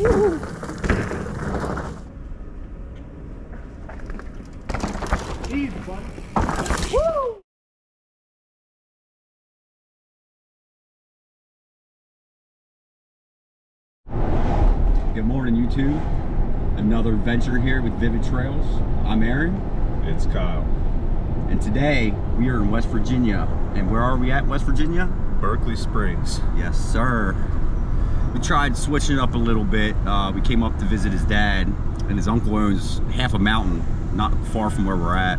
Easy, buddy. Good morning, YouTube. Another adventure here with Vivid Trails. I'm Aaron, It's Kyle. and today we are in West Virginia. And where are we at, West Virginia? Berkeley Springs. Yes, sir. We tried switching it up a little bit. Uh, we came up to visit his dad, and his uncle owns half a mountain not far from where we're at.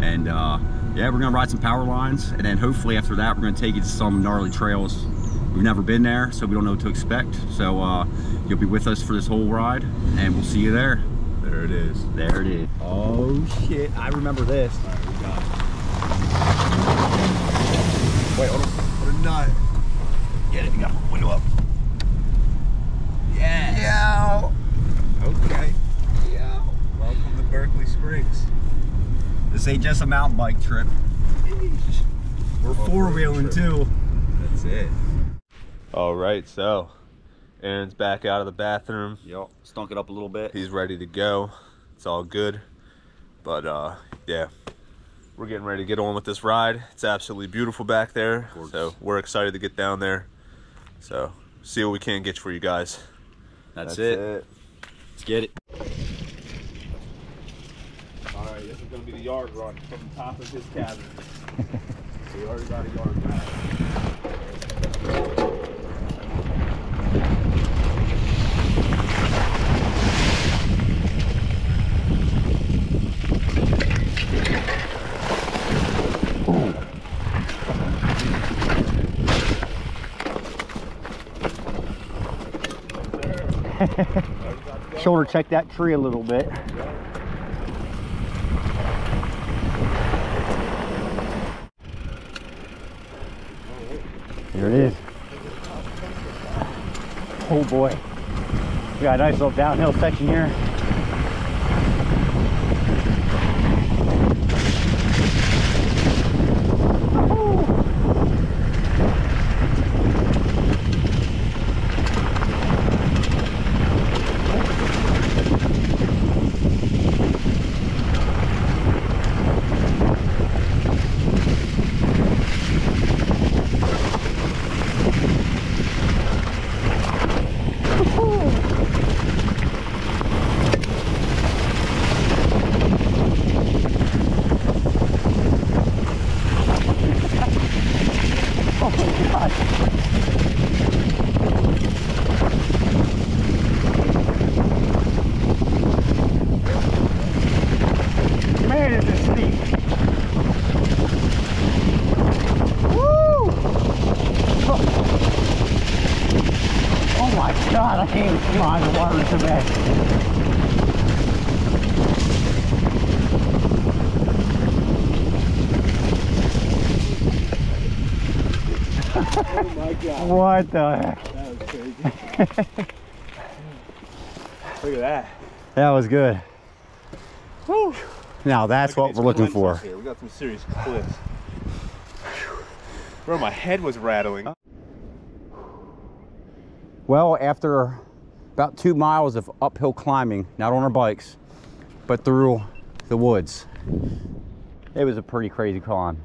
And uh, yeah, we're gonna ride some power lines, and then hopefully after that, we're gonna take you to some gnarly trails. We've never been there, so we don't know what to expect. So uh, you'll be with us for this whole ride, and we'll see you there. There it is. There it is. Oh shit, I remember this. Wait, hold on. What a nut. Get it, you got window up. Yeah. Yow. Okay. Yow. Welcome to Berkeley Springs. This ain't just a mountain bike trip. We're four wheeling too. That's it. All right, so Aaron's back out of the bathroom. Yup, stunk it up a little bit. He's ready to go. It's all good. But uh yeah. We're getting ready to get on with this ride. It's absolutely beautiful back there. Gorgeous. So we're excited to get down there. So see what we can get for you guys. That's, it. Let's get it. All right, this is gonna be the yard run from the top of his cabin. we already got a yard run. Shoulder check that tree a little bit. There it is. Oh boy. We got a nice little downhill section here. Oh my god. Man, is this steep. Woo! Oh my god, I can't even see behind the water so bad. Oh what the heck? Look at that. That was good. Woo. Now that's what we're looking for. Here. We got some serious cliffs. Bro, my head was rattling. Well, after about two miles of uphill climbing, not on our bikes, but through the woods, it was a pretty crazy climb.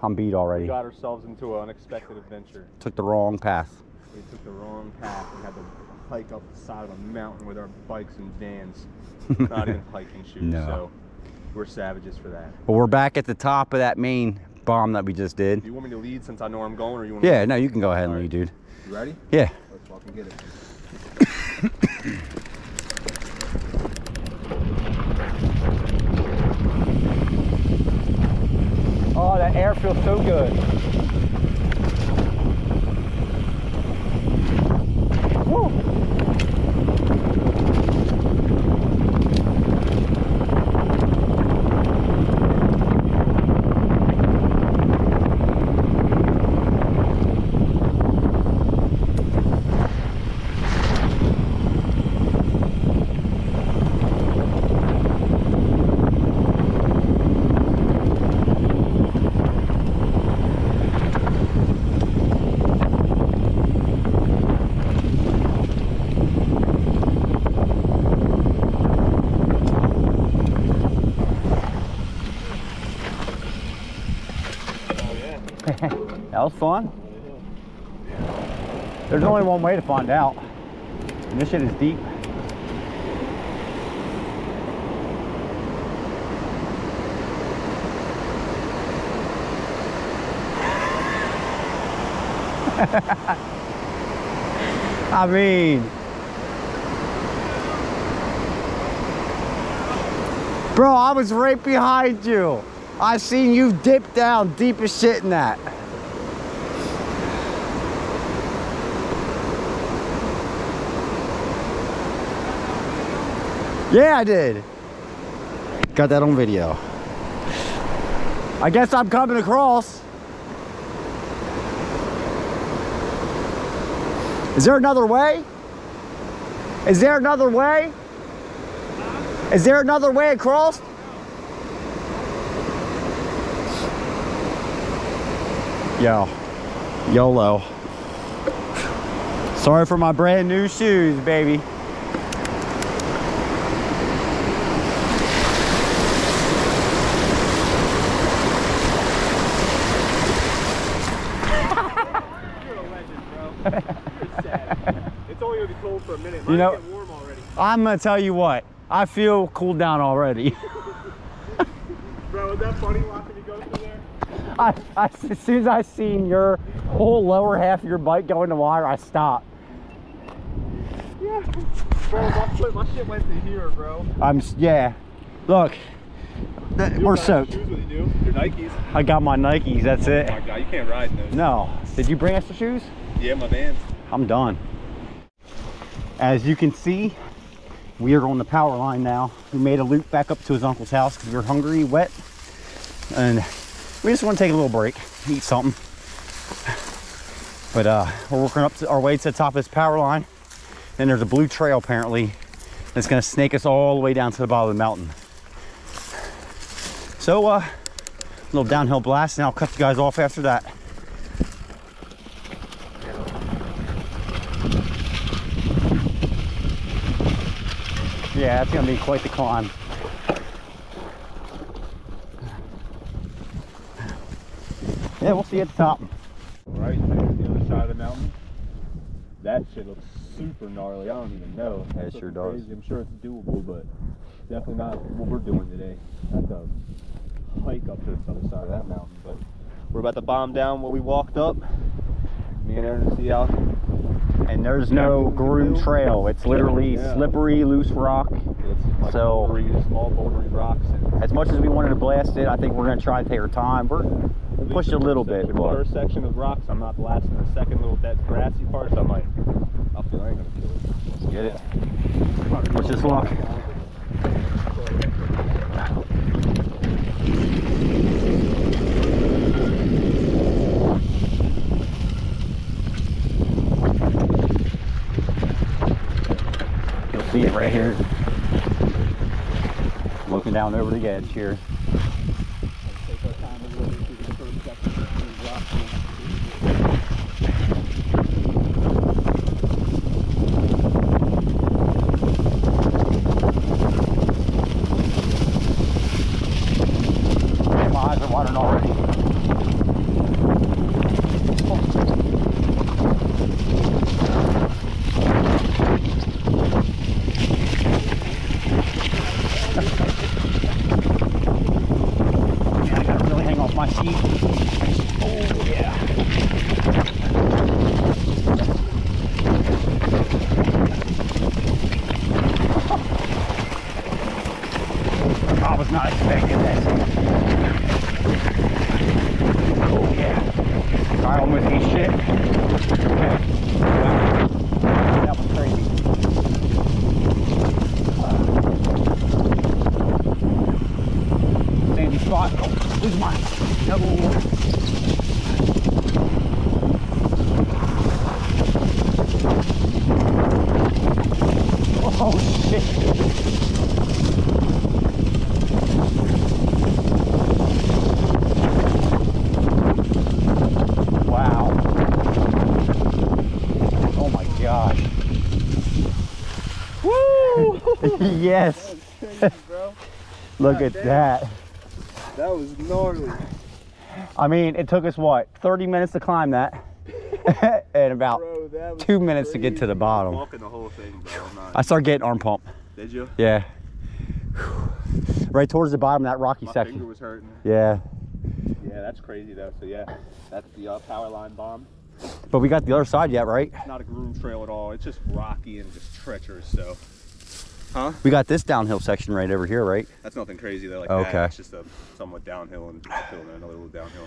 I'm beat already. We got ourselves into an unexpected adventure. Took the wrong path. We took the wrong path and had to hike up the side of a mountain with our bikes and vans. Not even hiking shoes. No. So we're savages for that. But we're back at the top of that main bomb that we just did. Do you want me to lead since I know where I'm going, or you want? Yeah, no, you can go ahead and lead, dude. You ready? Yeah. Let's fucking get it. Oh, that air feels so good. That was fun. There's only one way to find out. And this shit is deep. I mean, bro, I was right behind you. I seen you dip down deep as shit in that. Yeah, I did. Got that on video. I guess I'm coming across. Is there another way? Is there another way? Is there another way across? Yo, YOLO. Sorry for my brand new shoes, baby. It's only gonna be cold for a minute. You know- warm already. I'm gonna tell you what, I feel cooled down already. Bro, is that funny watching me go through there? I, I, as soon as I seen your whole lower half of your bike go in the water, I stopped. Yeah. Bro, my, foot, my shit went to here, bro. I'm, yeah. Look, th- You we're soaked. Shoes with you, Your Nikes. I got my Nikes, that's Oh it. my god, you can't ride those. No, did you bring us the shoes? Yeah, my vans. I'm done. As you can see, we are on the power line now. We made a loop back up to his uncle's house because we were hungry, wet, and we just want to take a little break, eat something. But uh, we're working up to our way to the top of this power line. Then there's a blue trail apparently that's gonna snake us all the way down to the bottom of the mountain. So, uh, little downhill blast, and I'll cut you guys off after that. Yeah, that's gonna be quite the climb. Yeah, we'll see you at the top. Right there, the other side of the mountain. That shit looks super gnarly. I don't even know. Yeah, it That's sure looking does. Crazy. I'm sure it's doable, but definitely not what we're doing today. That's a hike up to the other side of that mountain. But we're about to bomb down what we walked up. Me and Aaron see out. And there's no groomed trail. It's literally Yeah. slippery, loose rock. It's like So- bouldery, small bouldery rocks. As much as we wanted to blast it, I think we're gonna try and take our time. We're pushed a little bit, but First section of rocks, I'm not blasting the second little that grassy part. So I'm like, I feel I ain't gonna kill it. let's get it. Wish us luck. See it right here. Looking down over the edge here. Take our time a little bit through the first section of these rocks. Man, my eyes are watering already. Man, I gotta really hang off my seat. Oh yeah. I was not expecting this. Oh yeah. I almost ate shit. Wow. That was crazy. Sandy Oh, mine. No. Oh shit. Wow. Oh my gosh. Woo! yes. Look at that. That was gnarly. I mean, it took us what 30 minutes to climb that, and about Bro, two minutes to get to the bottom. Walking the whole thing, bro. I'm not- I started getting arm pump. Did you? Yeah. Right towards the bottom of that rocky My section. finger was hurting. Yeah. Yeah, that's crazy though. So yeah, that's the uh, power line bomb. But we got the other side yet, right? It's not a groove trail at all. It's just rocky and just treacherous. So, huh? We got this downhill section right over here, right? That's nothing crazy though. Like Okay. that. It's just a somewhat downhill and uphill and another little downhill.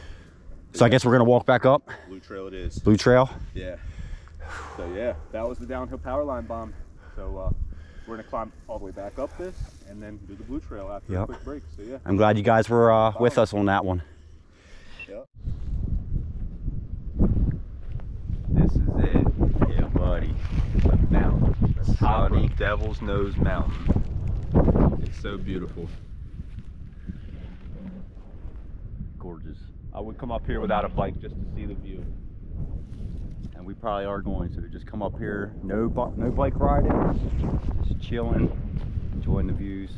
So I guess we're gonna walk back up Blue trail it is. Blue Trail. Yeah. So yeah, that was the downhill power line bomb. So uh, we're gonna climb all the way back up this and then do the blue trail after Yep. a quick break. So yeah. I'm glad you guys were uh, with us on that one. Yep. This is it. Yeah, buddy. The mountain. The top Sunny. of Devil's Nose Mountain. It's so beautiful. Gorgeous. I would come up here without a bike just to see the view. And we probably are going to just come up here, no no bike riding, just chilling, enjoying the views.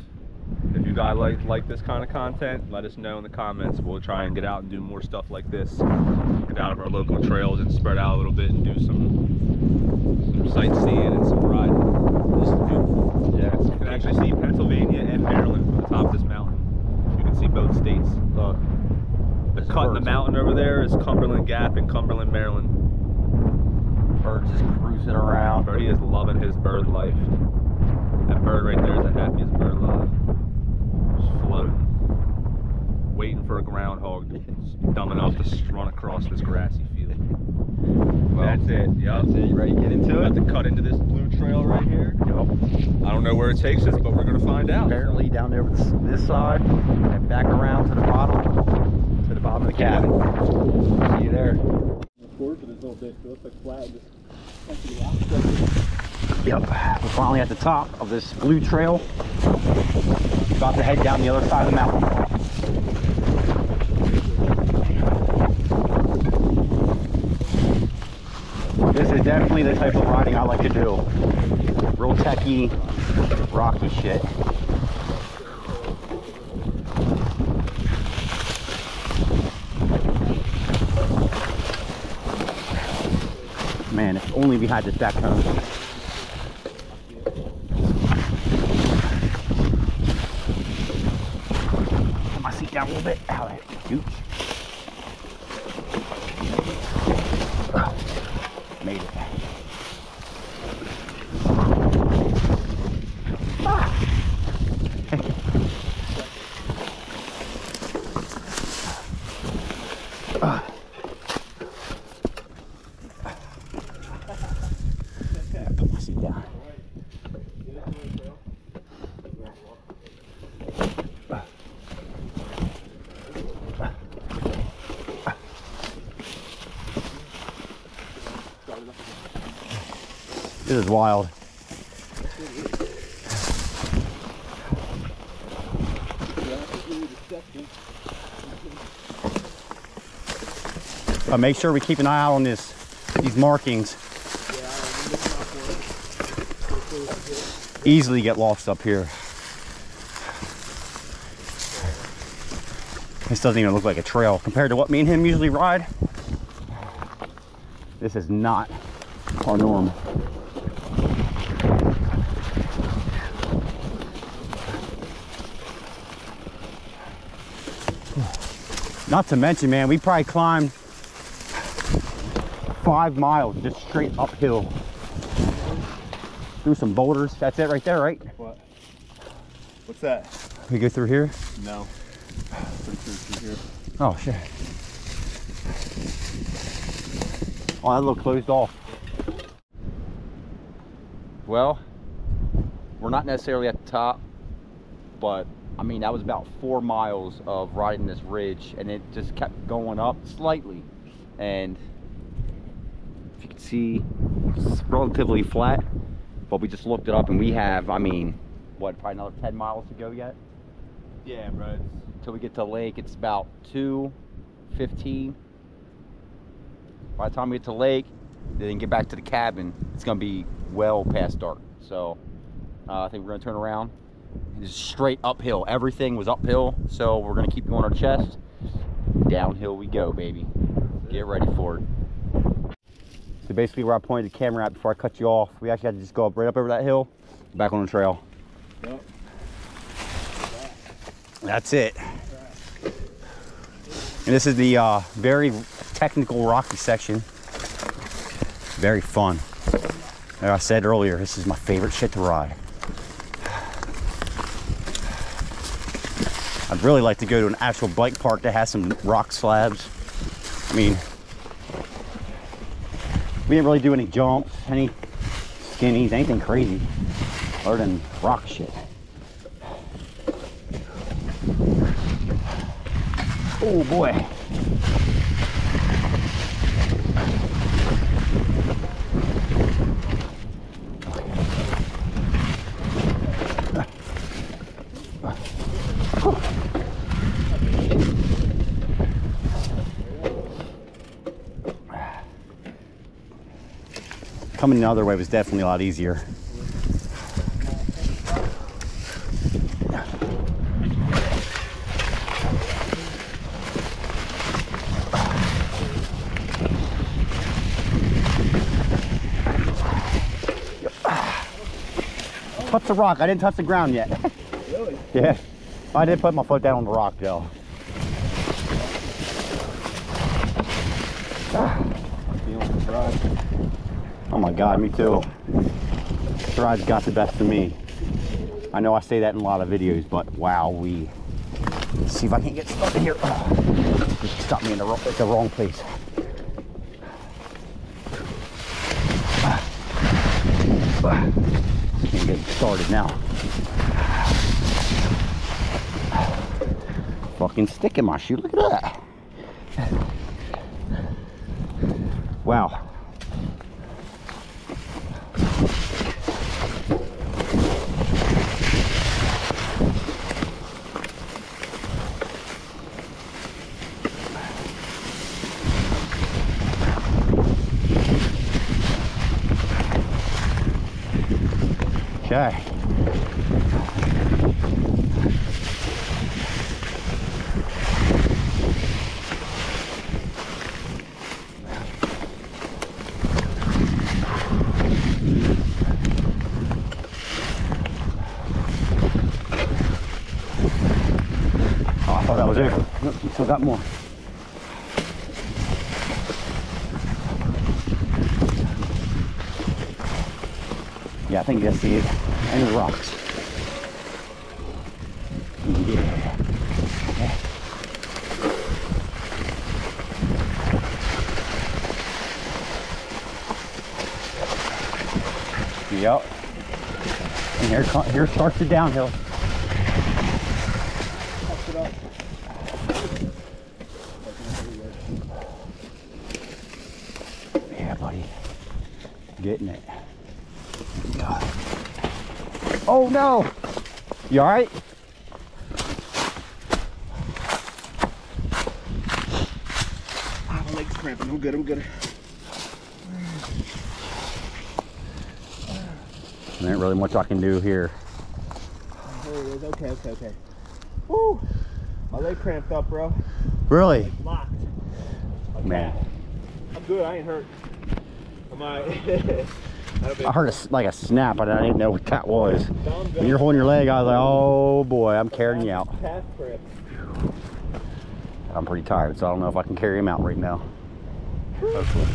If you guys like like this kind of content, let us know in the comments. We'll try and get out and do more stuff like this. Get out of our local trails and spread out a little bit and do some some sightseeing and some riding. This is beautiful. Yeah, You can actually see Pennsylvania and Maryland from the top of this mountain. You can see both states. Look. The There's cut in the mountain over there is Cumberland Gap in Cumberland, Maryland. Birds just cruising around. Birdie is loving his bird life. That bird right there is the happiest bird alive. Just floating. Waiting for a groundhog to be dumb enough to run across this grassy field. That's it. Yep. That's it. You ready to get into it? About it? to cut into this blue trail right here. Yep. I don't know where it takes us, but we're gonna find out. Apparently down there this, this side and back around to the bottom, to the bottom of the cabin. See you there. Yep, we're finally at the top of this blue trail. About to head down the other side of the mountain. This is definitely the type of riding I like to do. Real techy, rocky shit. Man, if only had this back home. Put my seat down a little bit. Ow, that gooch. Made it. Put my seat down. This is wild. Uh, make sure we keep an eye out on this, these markings. Easily get lost up here. This doesn't even look like a trail compared to what me and him usually ride. This is not our norm. Not to mention, man, we probably climbed five miles just straight uphill through some boulders. That's it right there, right? What? What's that? We go through here. No. Pretty sure through here. Oh shit. Oh, that looked closed off. Well, we're not necessarily at the top, but I mean that was about four miles of riding this ridge, and it just kept going up slightly. And if you can see, it's relatively flat. But we just looked it up, and we have, I mean, what, probably another 10 miles to go yet? Yeah, bro. till we get to the lake it's about 2.15 by the time we get to the lake then get back to the cabin it's going to be well past dark so uh, i think we're going to turn around just straight uphill everything was uphill so we're going to keep going our chest Downhill we go, baby. Get ready for it. So basically where I pointed the camera at before I cut you off, we actually had to just go up right up over that hill, back on the trail. Yep. That's it. And this is the uh, very technical rocky section. Very fun. Like I said earlier, this is my favorite shit to ride. I'd really like to go to an actual bike park that has some rock slabs. I mean, we didn't really do any jumps, any skinnies, anything crazy, other than rock shit. Oh boy. Coming the other way was definitely a lot easier. Touch the rock. I didn't touch the ground yet. Really? yeah. I did put my foot down on the rock though. Feeling the ride. Oh my god, me too. Ride's got the best of me. I know I say that in a lot of videos, but wow, we. See if I can get stuck in here. Oh, stop me in the, wrong- the wrong place. Can't get started now. Fucking stick in my shoe. Look at that. Wow. Okay. We still got more. Yeah, I think that's the and the rocks. Yeah. Yep. And here, here starts the downhill. Touch it up. Yeah, buddy. Getting it. Oh no! You alright? Ah, my leg's cramping. I'm good. I'm good. There ain't really much I can do here. There it is. Okay, okay, okay. Woo! My leg cramped up, bro. Really? Locked. Okay. Man. I'm good. I ain't hurt. Am I? I heard a like a snap, but I didn't know what that was. When you're holding your leg, I was like, oh boy, I'm carrying you out. I'm pretty tired, so I don't know if I can carry him out right now. Hopefully.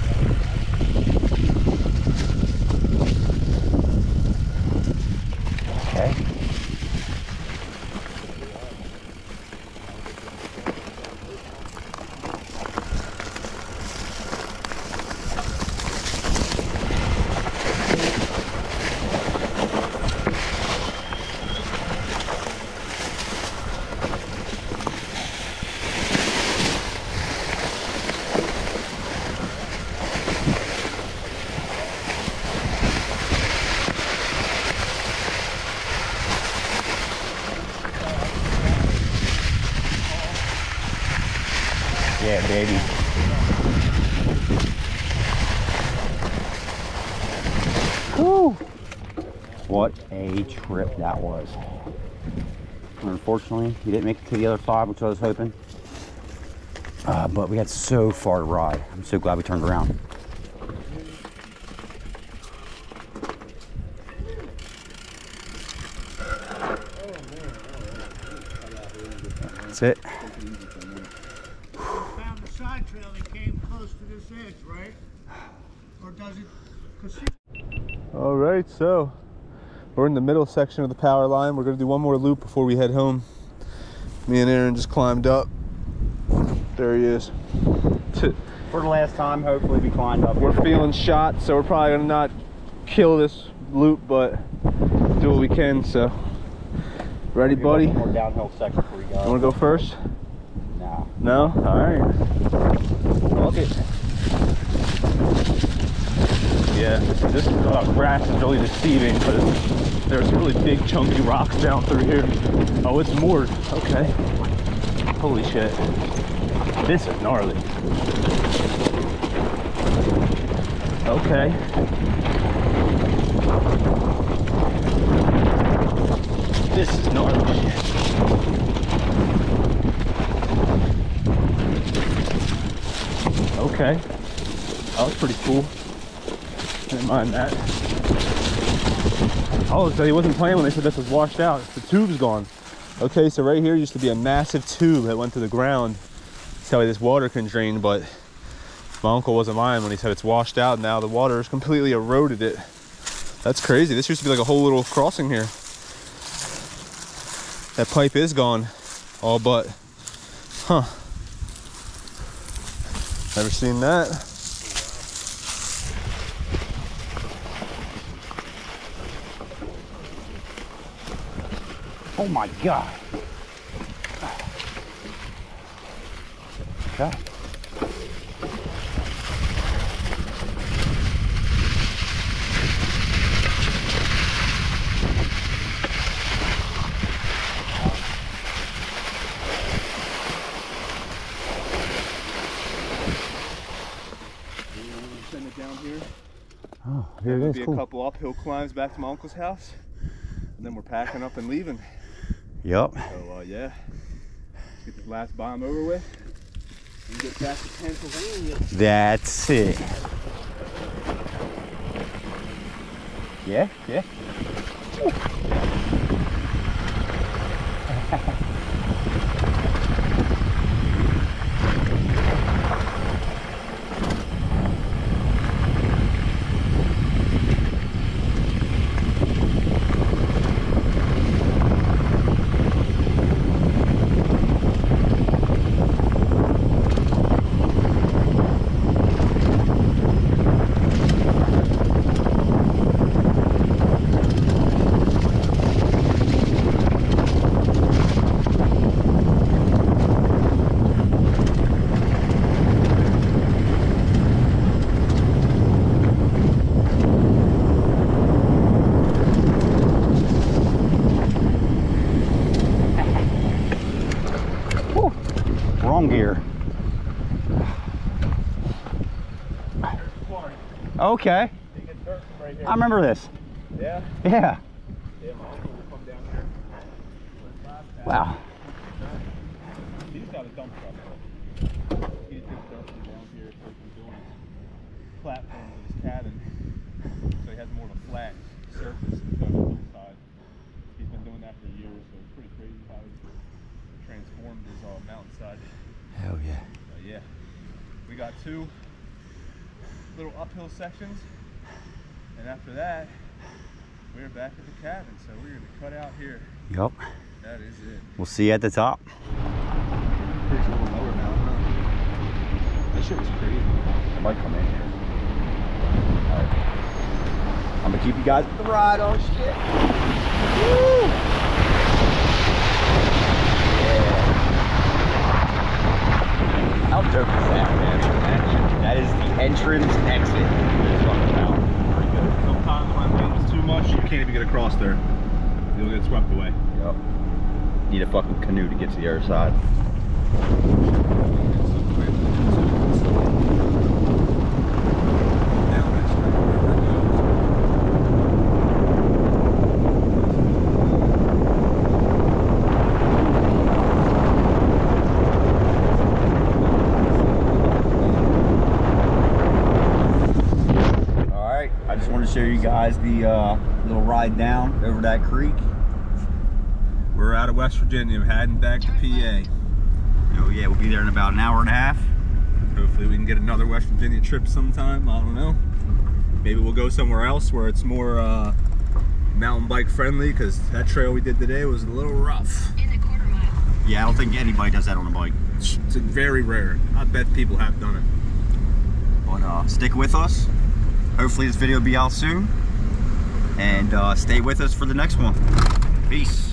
Okay. Baby. Whew. What a trip that was. Unfortunately, we didn't make it to the other side, which I was hoping. Uh, but we had so far to ride. I'm so glad we turned around. That's it. found the side trail that came close to this edge, right? Or does it? Cause All right, so we're in the middle section of the power line. We're gonna do one more loop before we head home. Me and Aaron just climbed up. There he is. For the last time, hopefully we climbed up. We're feeling shot, so we're probably gonna not kill this loop, but do what we can. So, ready, buddy? More downhill section for you guys. wanna go first? No. No? All right. Okay. Yeah, this uh, grass is really deceiving because there's really big chunky rocks down through here. Oh, it's moored. Okay. Holy shit. This is gnarly. Okay. This is gnarly shit. Okay. That was pretty cool. Didn't mind that. Oh, so he wasn't playing when they said this was washed out. The tube's gone. Okay, so right here used to be a massive tube that went to the ground. That's how this water can drain, but my uncle wasn't lying when he said it's washed out. Now the water has completely eroded it. That's crazy. This used to be like a whole little crossing here. That pipe is gone, all but. Huh. Never seen that. Oh my god. Okay. Send it down here. Oh, here it There'll be a Cool. couple uphill climbs back to my uncle's house, and then we're packing up and leaving. Yep. So uh, yeah, let's get this last bomb over with and get back to Pennsylvania. That's it. Yeah, yeah. Whew. Wrong gear. Okay. I remember this. Yeah, Yeah. yeah, my uncle will come down here. Wow. He's got a dump truck. He takes down here so he can build his platform with his cabin. So he has more of a flat surface instead of a hillside. He's been doing that for years, so it's pretty crazy how he's transformed his uh, mountainside. Hell yeah. But yeah, we got two little uphill sections, and after that, we're back at the cabin. So we're gonna cut out here. Yup. That is it. We'll see you at the top. It's a little lower now, huh? That shit was crazy. I might come in here. I'm gonna keep you guys with the ride on shit. How dope is that, man? That, is the entrance exit to this fucking mountain. Pretty good. Sometimes when wind is too much, you can't even get across there. You'll get swept away. Yep. Need a fucking canoe to get to the other side. you guys the uh, little ride down over that creek. We're out of West Virginia, heading back to PA. Oh yeah, we'll be there in about an hour and a half. Hopefully we can get another West Virginia trip sometime. I don't know. Maybe we'll go somewhere else where it's more uh, mountain bike friendly because that trail we did today was a little rough. In a quarter mile. Yeah, I don't think anybody does that on a bike. It's very rare. I bet people have done it. But uh, stick with us. Hopefully this video will be out soon. And uh, stay with us for the next one. Peace.